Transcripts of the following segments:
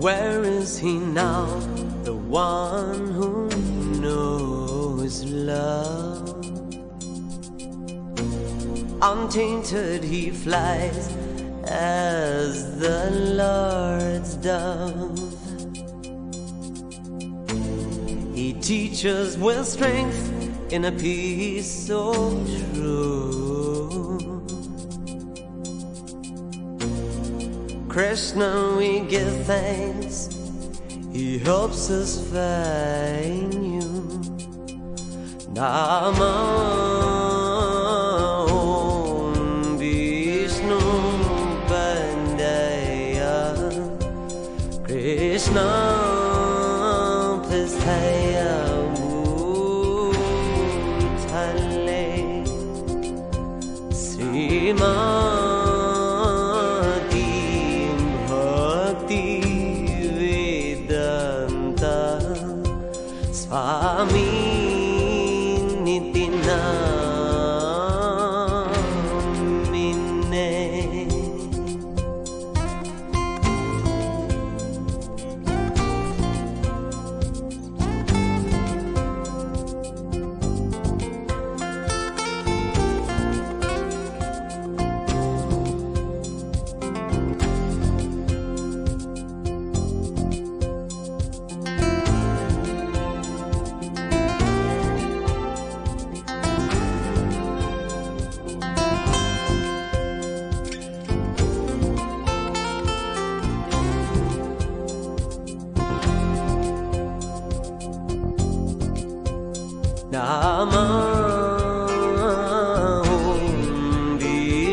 Where is he now? The one who knows love. Untainted he flies as the Lord's dove. He teaches with strength in a peace so true. Krishna, we give thanks. He helps us find you. Nama Om Vishnu Pandaya Krishna Prasthaya Bhutale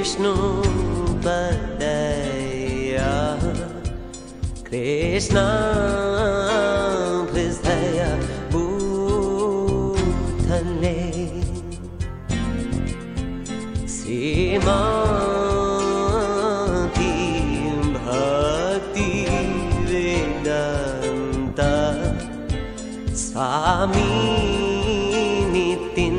विष्णुपदया Krishna पृष्टया सीमा सीमातिम्भक्ति दन्त स्वामी नितिन्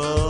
Jai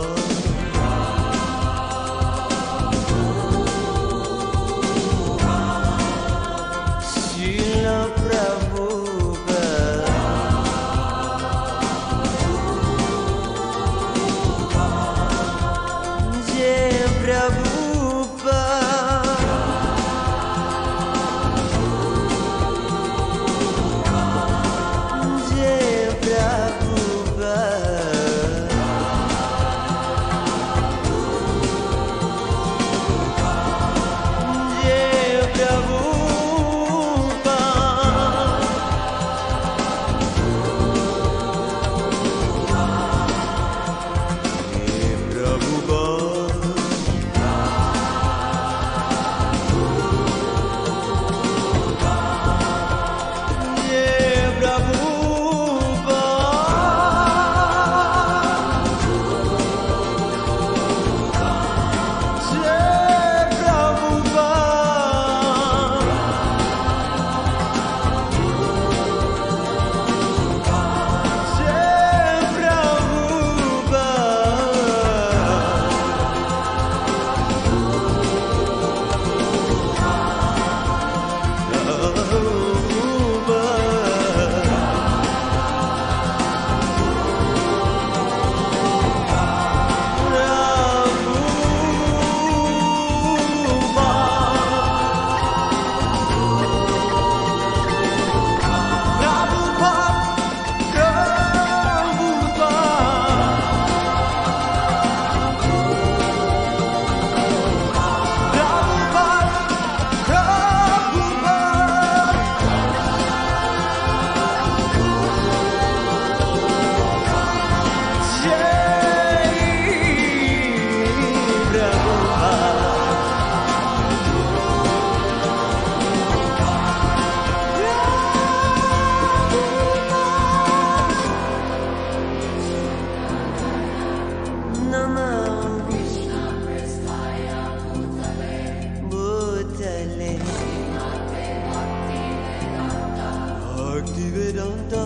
Bhakti Vedanta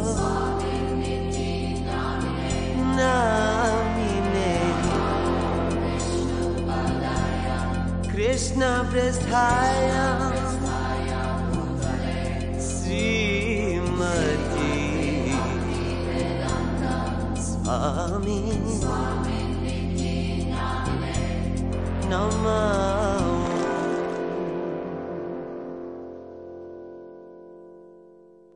Namine. Krishna Prasthaya Srimati Swami. Namah